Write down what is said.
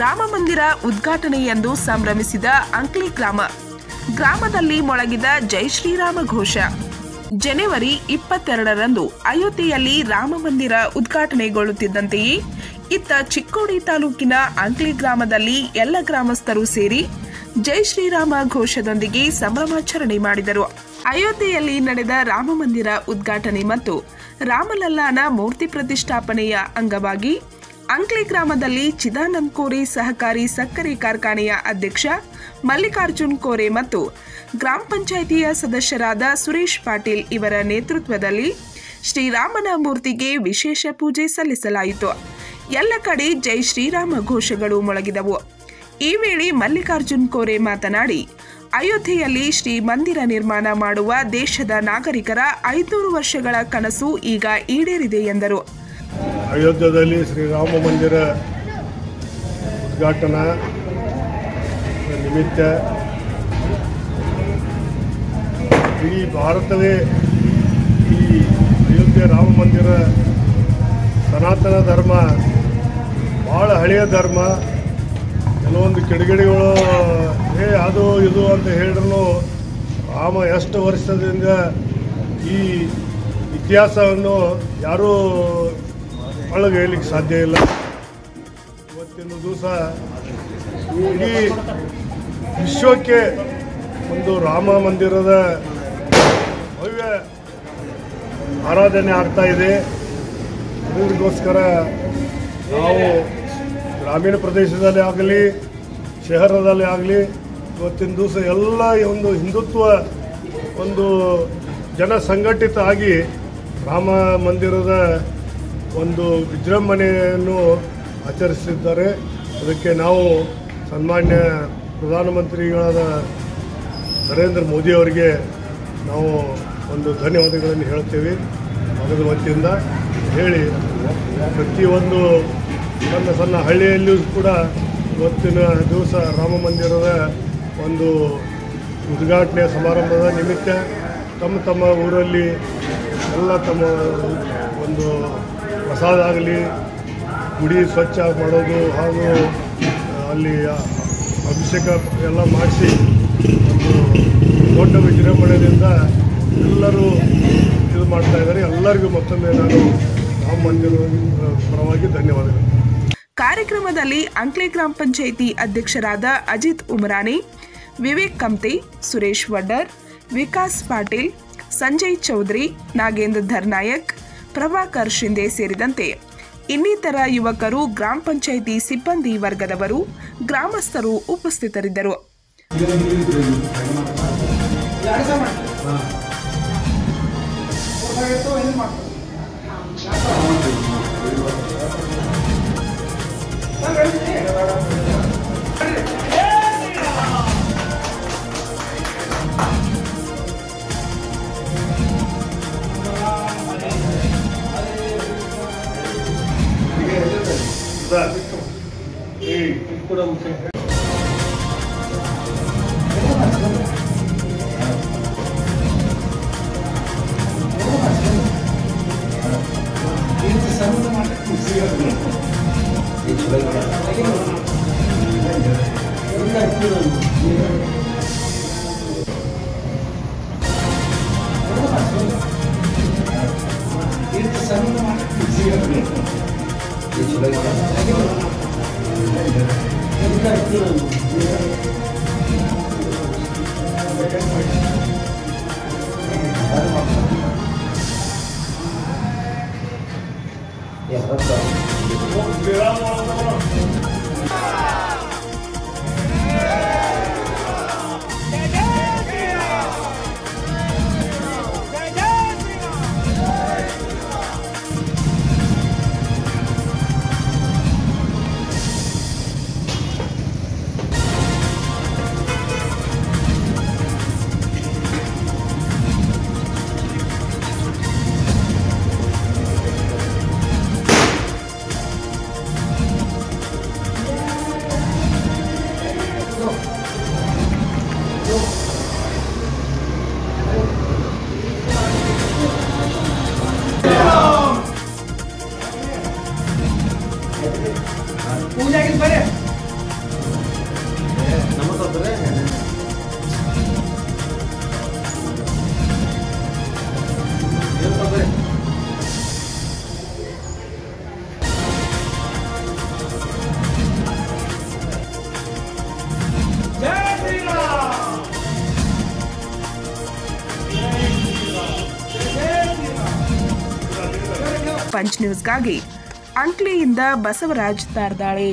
ರಾಮ ಮಂದಿರ ಉದ್ಘಾಟನೆಯೆಂದು ಸಂಭ್ರಮಿಸಿದ ಅಂಕ್ಲಿ ಗ್ರಾಮ. ಗ್ರಾಮದಲ್ಲಿ ಮೊಳಗಿದ ಜೈ ಶ್ರೀರಾಮ ಘೋಷ. ಜನವರಿ ಇಪ್ಪತ್ತೆರಡರಂದು ಅಯೋಧ್ಯೆಯಲ್ಲಿ ರಾಮ ಮಂದಿರ ಉದ್ಘಾಟನೆಗೊಳ್ಳುತ್ತಿದ್ದಂತೆಯೇ ಇತ್ತ ಚಿಕ್ಕೋಡಿ ತಾಲೂಕಿನ ಅಂಕ್ಲಿ ಗ್ರಾಮದಲ್ಲಿ ಎಲ್ಲ ಗ್ರಾಮಸ್ಥರು ಸೇರಿ ಜೈ ಶ್ರೀರಾಮ ಘೋಷದೊಂದಿಗೆ ಸಂಭ್ರಮಾಚರಣೆ ಮಾಡಿದರು. ಅಯೋಧ್ಯೆಯಲ್ಲಿ ನಡೆದ ರಾಮ ಮಂದಿರ ಉದ್ಘಾಟನೆ ಮತ್ತು ರಾಮಲಲ್ಲಾನ ಮೂರ್ತಿ ಪ್ರತಿಷ್ಠಾಪನೆಯ ಅಂಗವಾಗಿ ಅಂಕ್ಲಿ ಗ್ರಾಮದಲ್ಲಿ ಚಿದಾನಂದ್ ಕೋರೆ ಸಹಕಾರಿ ಸಕ್ಕರೆ ಕಾರ್ಖಾನೆಯ ಅಧ್ಯಕ್ಷ ಮಲ್ಲಿಕಾರ್ಜುನ್ ಕೋರೆ ಮತ್ತು ಗ್ರಾಮ ಪಂಚಾಯಿತಿಯ ಸದಸ್ಯರಾದ ಸುರೇಶ್ ಪಾಟೀಲ್ ಇವರ ನೇತೃತ್ವದಲ್ಲಿ ಶ್ರೀರಾಮನ ಮೂರ್ತಿಗೆ ವಿಶೇಷ ಪೂಜೆ ಸಲ್ಲಿಸಲಾಯಿತು. ಎಲ್ಲ ಕಡೆ ಜೈ ಶ್ರೀರಾಮ ಘೋಷಗಳು ಮೊಳಗಿದವು. ಈ ವೇಳೆ ಮಲ್ಲಿಕಾರ್ಜುನ್ ಕೋರೆ ಮಾತನಾಡಿ, ಅಯೋಧ್ಯೆಯಲ್ಲಿ ಶ್ರೀ ಮಂದಿರ ನಿರ್ಮಾಣ ಮಾಡುವ ದೇಶದ ನಾಗರಿಕರ ಐದುನೂರು ವರ್ಷಗಳ ಕನಸು ಈಗ ಈಡೇರಿದೆ ಎಂದರು. ಅಯೋಧ್ಯದಲ್ಲಿ ಶ್ರೀರಾಮ ಮಂದಿರ ಉದ್ಘಾಟನಾ ನಿಮಿತ್ತ ಇಡೀ ಭಾರತವೇ ಈ ಅಯೋಧ್ಯೆ ರಾಮ ಮಂದಿರ ಸನಾತನ ಧರ್ಮ ಭಾಳ ಹಳೆಯ ಧರ್ಮ, ಕೆಲವೊಂದು ಕಿಡಿಗೇಡಿಗಳು ಏ ಅದು ಇದು ಅಂತ ಹೇಳಿದ್ರು ರಾಮ ಎಷ್ಟು ವರ್ಷದಿಂದ ಈ ಇತಿಹಾಸವನ್ನು ಯಾರೂ ಒಳಗೇಯಲಿಕ್ಕೆ ಸಾಧ್ಯ ಇಲ್ಲ. ಇವತ್ತಿನ ದಿವಸ ಇಡೀ ವಿಶ್ವಕ್ಕೆ ಒಂದು ರಾಮ ಮಂದಿರದ ಭವ್ಯ ಆರಾಧನೆ ಆಗ್ತಾ ಇದೆ. ಅದಕ್ಕೋಸ್ಕರ ನಾವು ಗ್ರಾಮೀಣ ಪ್ರದೇಶದಲ್ಲಿ ಆಗಲಿ, ಶಹರದಲ್ಲಿ ಆಗಲಿ, ಇವತ್ತಿನ ದಿವಸ ಎಲ್ಲ ಒಂದು ಹಿಂದುತ್ವ, ಒಂದು ಜನ ಸಂಘಟಿತ ಆಗಿ ರಾಮ ಮಂದಿರದ ಒಂದು ವಿಜೃಂಭಣೆಯನ್ನು ಆಚರಿಸಿದ್ದಾರೆ. ಅದಕ್ಕೆ ನಾವು ಸನ್ಮಾನ್ಯ ಪ್ರಧಾನಮಂತ್ರಿಗಳಾದ ನರೇಂದ್ರ ಮೋದಿ ಅವರಿಗೆ ನಾವು ಒಂದು ಧನ್ಯವಾದಗಳನ್ನು ಹೇಳ್ತೇವೆ. ಮಗದ ವತಿಯಿಂದ ಹೇಳಿ, ಪ್ರತಿಯೊಂದು ಸಣ್ಣ ಸಣ್ಣ ಹಳ್ಳಿಯಲ್ಲಿಯೂ ಕೂಡ ಇವತ್ತಿನ ದಿವಸ ರಾಮ ಮಂದಿರದ ಒಂದು ಉದ್ಘಾಟನೆ ಸಮಾರಂಭದ ನಿಮಿತ್ತ ತಮ್ಮ ತಮ್ಮ ಊರಲ್ಲಿ ಎಲ್ಲ ತಮ್ಮ ಒಂದು ಪ್ರಸಾದ ಆಗಲಿ ಗುಡಿ ಸ್ವಚ್ಛ ಮಾಡೋದು ಹಾಗೂ ಅಲ್ಲಿ ಅಭಿಷೇಕ ಎಲ್ಲ ಮಾಡಿಸಿ ಒಂದು ದೊಡ್ಡ ವಿಜೃಂಭಣೆಯಿಂದ ಎಲ್ಲರೂ ಇದು ಮಾಡ್ತಾ ಇದ್ದಾರೆ. ಎಲ್ಲರಿಗೂ ಮತ್ತೊಮ್ಮೆ ನಾನು ರಾಮ ಮಂದಿರ ಪರವಾಗಿ ಧನ್ಯವಾದಗಳು. ಕಾರ್ಯಕ್ರಮದಲ್ಲಿ ಅಂಕ್ಲೆ ಗ್ರಾಮ ಪಂಚಾಯಿತಿ ಅಧ್ಯಕ್ಷರಾದ ಅಜಿತ್ ಉಮರಾನಿ ವಿವೇಕ್ ಕಮ್ತಿ ಸುರೇಶ್ ವಡ್ಡರ್, ವಿಕಾಸ್ ಪಾಟೀಲ್, ಸಂಜಯ್ ಚೌಧರಿ, ನಾಗೇಂದ್ರ ಧರ್ನಾಯಕ್ ಪ್ರಭಾಕರ್ ಶಿಂದೆ ಸೇರಿದಂತೆ ಇನ್ನಿತರ ಯುವಕರು ಗ್ರಾಮ ಪಂಚಾಯಿತಿ ಸಿಬ್ಬಂದಿ ವರ್ಗದವರು ಗ್ರಾಮಸ್ಥರು ಉಪಸ್ಥಿತರಿದ್ದರು. seven, eight, ఇక్కడ ఉంటే Thank you. Punch ನ್ಯೂಸ್ಗಾಗಿ ಅಂಕ್ಲಿಯಿಂದ ಬಸವರಾಜ್ ತಾರ್ದಾಳೆ